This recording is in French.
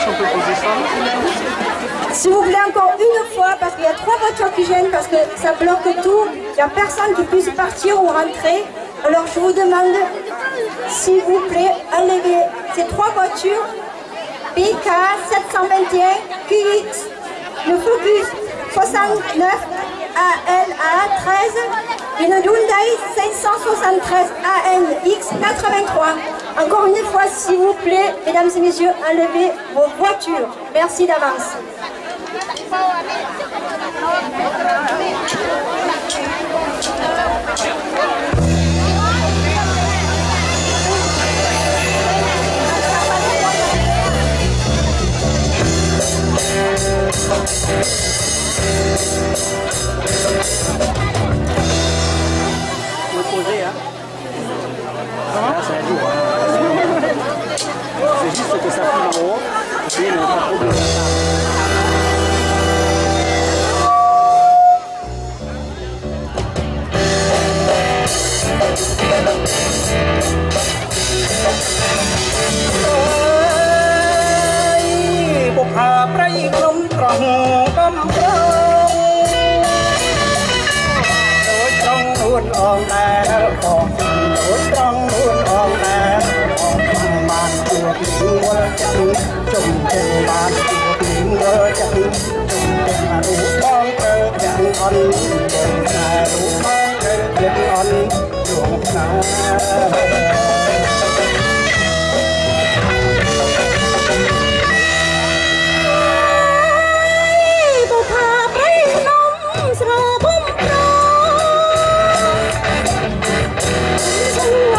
ça. S'il vous plaît, encore une fois, parce qu'il y a trois voitures qui gênent, parce que ça bloque tout. Il n'y a personne qui puisse partir ou rentrer. Alors je vous demande, s'il vous plaît, enlevez ces trois voitures. PK 721 QX, le Focus 69 ALA 13, une Hyundai 573 ANX 83. Encore une fois, s'il vous plaît, mesdames et messieurs, enlevez vos voitures. Merci d'avance. Hein Là, c'est. Giuseppe Mao, sì, non fa pubblico. Thank you. ចាក់នេះចំចឹងបានពីងើចាក់នេះចំចឹងរូបបងទៅចាក់នេះអន់ចំតែរូបបងទៅចាក់នេះអន់ជួងខ្លាស្របំប្រង